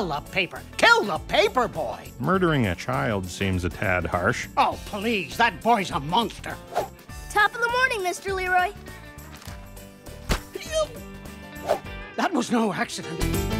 Kill the paper! Kill the paper boy! Murdering a child seems a tad harsh. Oh, please, that boy's a monster. Top of the morning, Mr. Leroy. That was no accident.